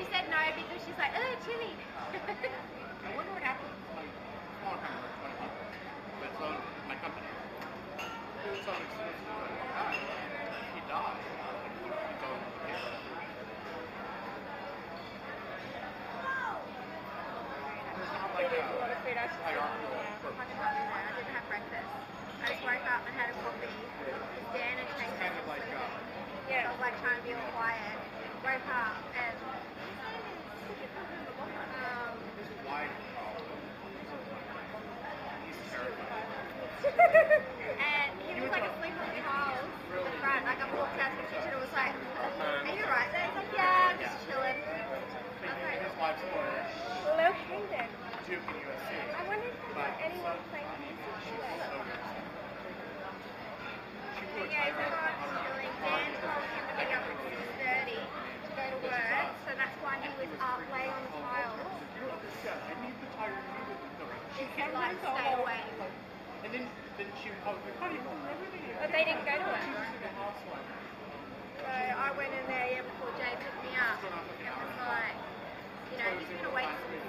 she said no because she's like, oh, chili. I wonder what happened to my phone number, 20 but it's on my company. It's on exclusive. He died. So, There's not like There's a lot a of food I should hierarchical I didn't I didn't have breakfast. I just woke up and had a coffee. Dan and Chase Kind was of like, sleeping. uh, So I Yeah. was like trying to be all quiet. Woke up and um, He's terrified. and he was like asleep on the tiles in the front. Like I walked out to the kitchen and was like, Are you right there? He's like, Yeah, I'm just chilling. I was like, His wife's going Hello, Hayden. to Duke in USC. I wonder if there's But anyone so- playing music She's today. so good. She So put yeah, chilling. Dan told him to be up at 6.30 to go work. So that's why he was up late on the tiles. Yeah, I need the tire needed. No, she He can't like, stay away. And then, then she. But they didn't go to housewife. So I went in there yeah, before Jay picked me up and was like, you know, he's going to wait 6,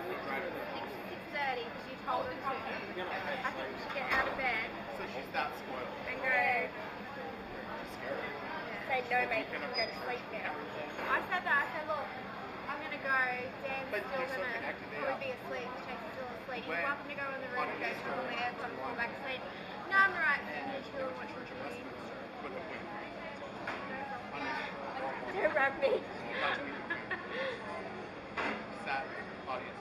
6.30 because you told him to. I think we should get out of bed So she's that spoiled. and go. Say no, mate. You can go to sleep now. I said that. I said, look, I'm going to go. Dan's But still going to probably be asleep. Chase is still asleep. He's welcome to go in the room and go turn on the aircon and fall back asleep. No, I'm alright. I'm going to chill and watch Church of TV. Westminster with the Queen. Don't rub me. Got to meet the Queen. Sat audience.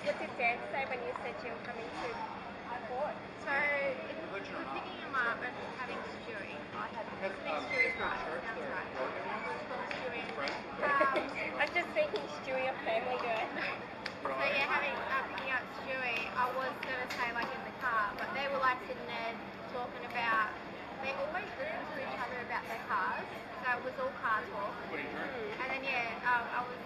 What did Dan say when you said you were coming to? So, if we're picking him up and having Stewie, I had Has, um, Stewie's right. Um, I'm just thinking Stewie or Family Guy. So yeah, having uh, picking up Stewie, I was gonna say like in the car, but they were like sitting there talking about. They always listen to each other about their cars, so it was all car talk. And then yeah, um, I was